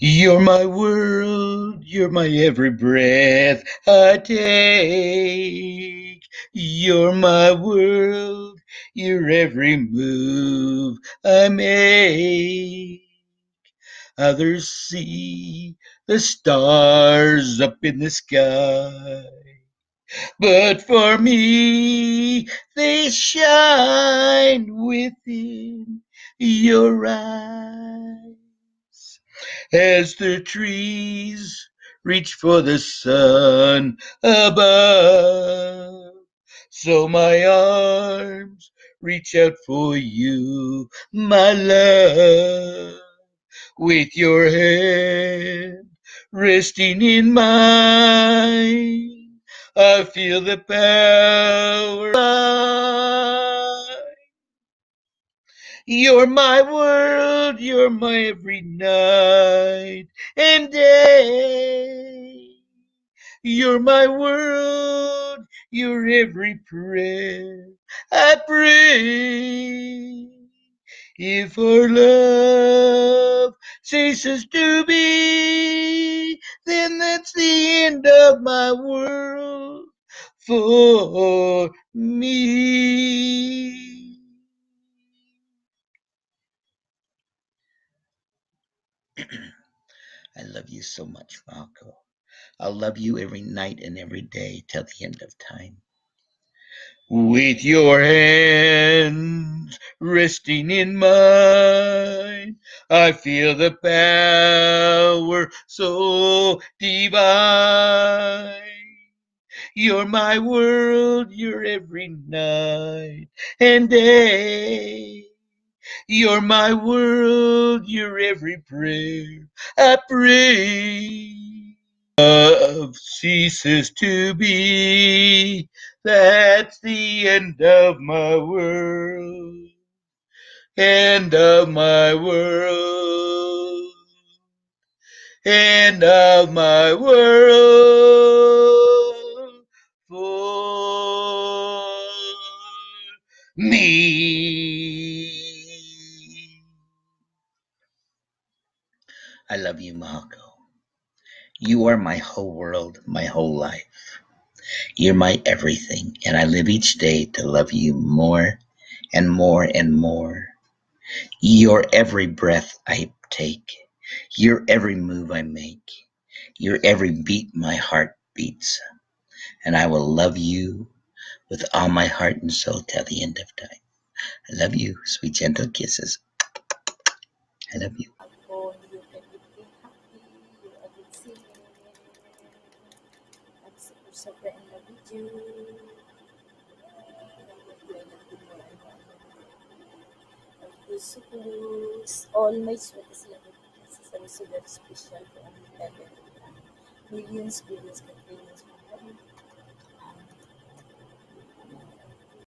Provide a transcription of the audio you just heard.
You're my world, you're my every breath I take. You're my world, you're every move I make. Others see the stars up in the sky. But for me, they shine within your eyes as the trees reach for the sun above. So my arms reach out for you, my love, with your hand resting in mine. I feel the power. You're my world, you're my every night and day. You're my world, you're every prayer I pray. If our love ceases to be, then that's the end of my world for me. I love you so much, Mahal ko. I'll love you every night and every day till the end of time. With your hands resting in mine, I feel the power so divine. You're my world, you're every night and day. You're my world, you're every prayer I pray. Love ceases to be, that's the end of my world. End of my world. End of my world for me. I love you, Mahal ko. You are my whole world, my whole life. You're my everything, and I live each day to love you more and more and more. Your every breath I take, your every move I make, your every beat my heart beats, and I will love you with all my heart and soul till the end of time. I love you, sweet gentle kisses. I love you Super in you. Puso Cruz, all my sweetest loved ones, is also very special to only heaven. Millions, billions, and billions